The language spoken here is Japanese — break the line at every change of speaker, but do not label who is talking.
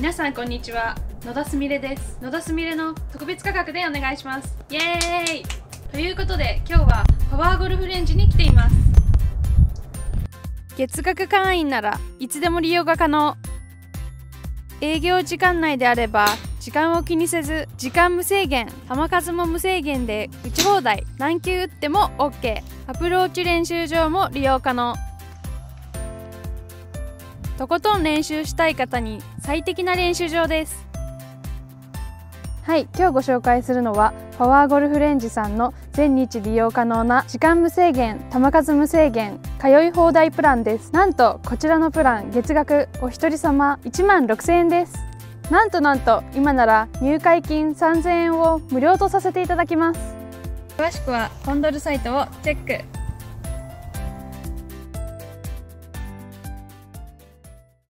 皆さんこんにちは。野田すみれです。野田すみれの特別価格でお願いします。イエーイ。ということで今日はパワーゴルフレンジに来ています。月額会員ならいつでも利用が可能。営業時間内であれば時間を気にせず時間無制限球数も無制限で打ち放題。何球打っても OK アプローチ練習場も利用可能。とことん練習したい方に最適な練習場です。はい今日ご紹介するのはパワーゴルフレンジさんの全日利用可能な時間無制限球数無制限通い放題プランです。なんとこちらのプラン月額お一人様1万6000円です。なんとなんと今なら入会金3000円を無料とさせていただきます。詳しくはコンドルサイトをチェック